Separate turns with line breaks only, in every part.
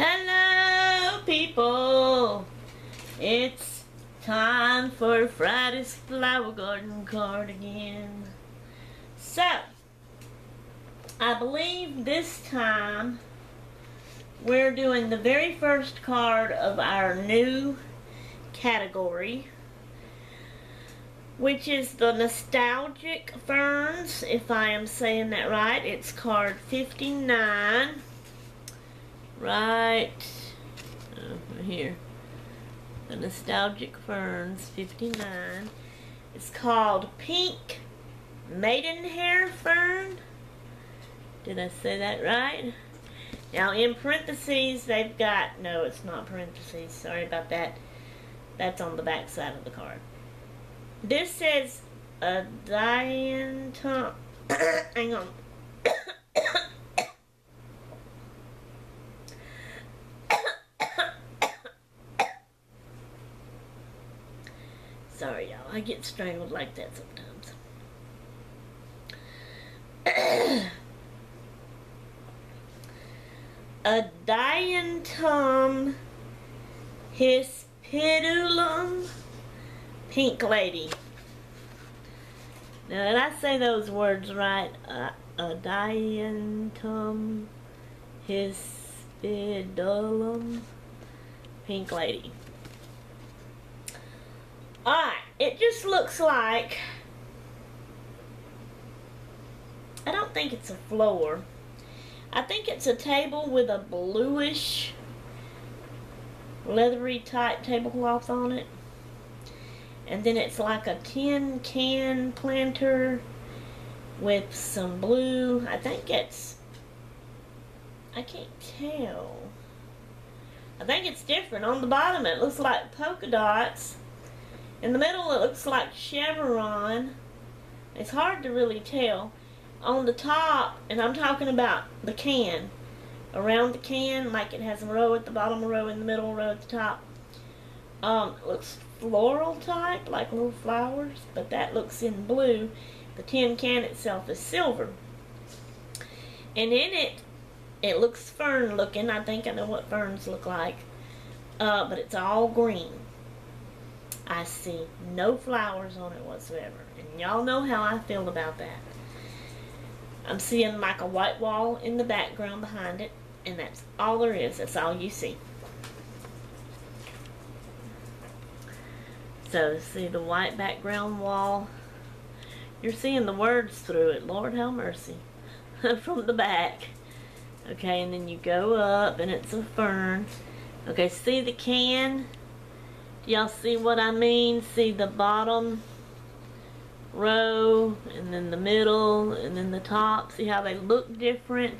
Hello, people. It's time for Friday's Flower Garden card again. So, I believe this time we're doing the very first card of our new category, which is the Nostalgic Ferns, if I am saying that right. It's card 59 right over here. The Nostalgic Ferns 59. It's called Pink Maidenhair Fern. Did I say that right? Now in parentheses they've got, no it's not parentheses, sorry about that. That's on the back side of the card. This says a diantum, hang on. Sorry, y'all. I get strangled like that sometimes. a diantum hispidulum pink lady. Now, did I say those words right? Uh, Adiantum hispidulum pink lady. Alright, it just looks like, I don't think it's a floor. I think it's a table with a bluish, leathery type tablecloth on it. And then it's like a tin can planter with some blue. I think it's, I can't tell. I think it's different. On the bottom it looks like polka dots in the middle it looks like chevron. It's hard to really tell. On the top, and I'm talking about the can, around the can, like it has a row at the bottom, a row in the middle, a row at the top. Um, it looks floral type, like little flowers, but that looks in blue. The tin can itself is silver. And in it, it looks fern looking. I think I know what ferns look like. Uh, but it's all green. I see no flowers on it whatsoever. And y'all know how I feel about that. I'm seeing like a white wall in the background behind it. And that's all there is. That's all you see. So see the white background wall. You're seeing the words through it. Lord have mercy. From the back. Okay, and then you go up and it's a fern. Okay, see the can? Y'all see what I mean? See the bottom row and then the middle and then the top. See how they look different?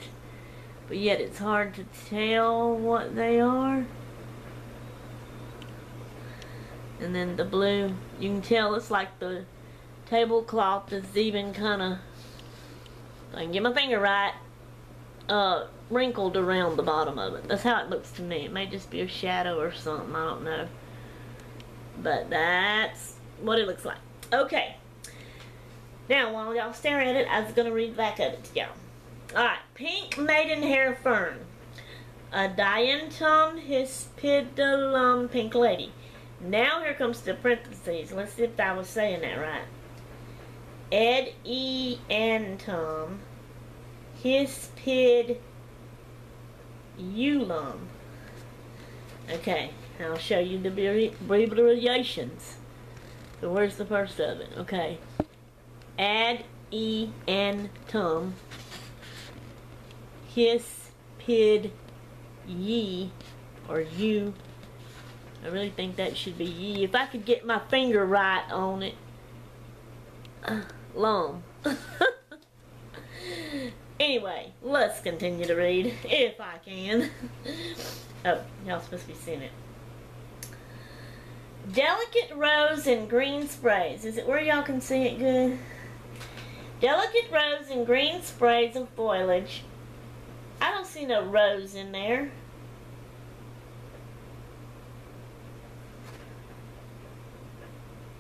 But yet it's hard to tell what they are. And then the blue, you can tell it's like the tablecloth is even kind of, I can get my finger right, uh, wrinkled around the bottom of it. That's how it looks to me. It may just be a shadow or something, I don't know. But that's what it looks like. Okay. Now, while y'all stare at it, I was going to read back of it to y'all. Alright, pink maidenhair fern. Adiantum hispidulum pink lady. Now here comes the parentheses. Let's see if I was saying that right. Ed E antum hispidulum. Okay, I'll show you the abbreviations. So where's the first of it? Okay. Ad e an tum his pid ye or you. I really think that should be ye. If I could get my finger right on it. Uh, long. anyway, let's continue to read if I can. oh, y'all supposed to be seeing it. Delicate rose and green sprays. Is it where y'all can see it good? Delicate rose and green sprays of foliage. I don't see no rose in there.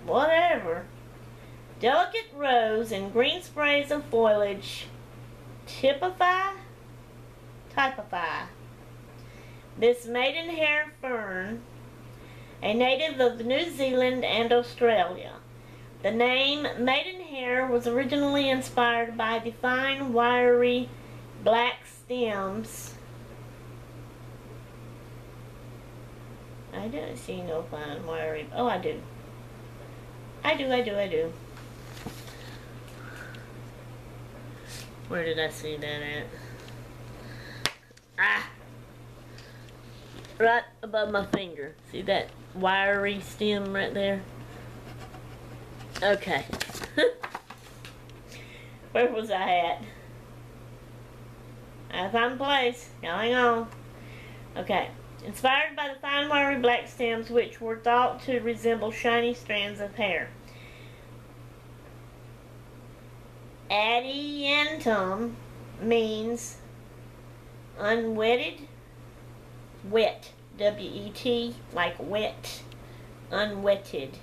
Whatever. Delicate rose and green sprays of foliage. Typify? Typify This maidenhair fern, a native of New Zealand and Australia. The name maidenhair was originally inspired by the fine, wiry, black stems. I don't see no fine, wiry. Oh, I do. I do, I do, I do. Where did I see that at? Right above my finger. See that wiry stem right there? Okay. Where was I at? I found the place. Going on. Okay. Inspired by the fine wiry black stems which were thought to resemble shiny strands of hair. Adiantum means unwetted, wet, W-E-T, like wet, unwetted,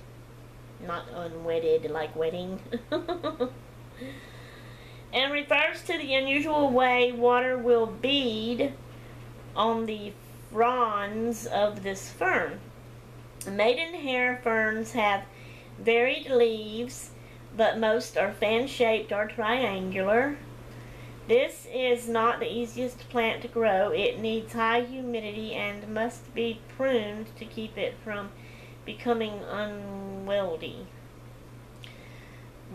not unwetted like wetting. and refers to the unusual way water will bead on the fronds of this fern. Maidenhair ferns have varied leaves but most are fan-shaped or triangular. This is not the easiest plant to grow. It needs high humidity and must be pruned to keep it from becoming unwieldy.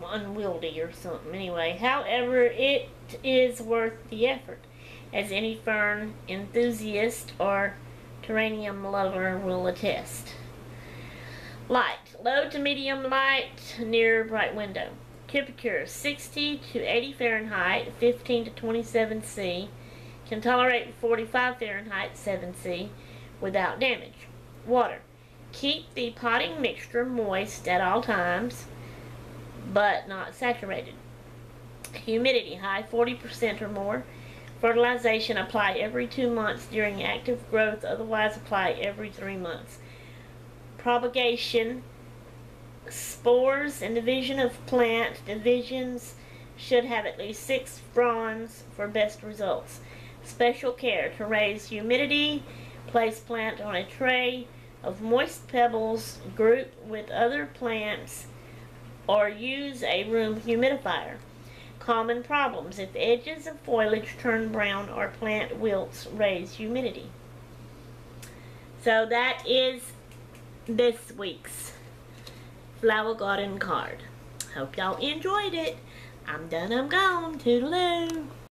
Unwieldy or something. Anyway, however, it is worth the effort, as any fern enthusiast or terrarium lover will attest. Light. Low to medium light near bright window. Temperature 60 to 80 Fahrenheit, 15 to 27 C. Can tolerate 45 Fahrenheit, 7 C without damage. Water. Keep the potting mixture moist at all times, but not saturated. Humidity high 40% or more. Fertilization apply every two months during active growth, otherwise apply every three months. Propagation spores and division of plant divisions should have at least six fronds for best results. Special care to raise humidity, place plant on a tray of moist pebbles, group with other plants, or use a room humidifier. Common problems. If edges of foliage turn brown or plant wilts, raise humidity. So that is this week's flower garden card. Hope y'all enjoyed it. I'm done, I'm gone. Toodaloo.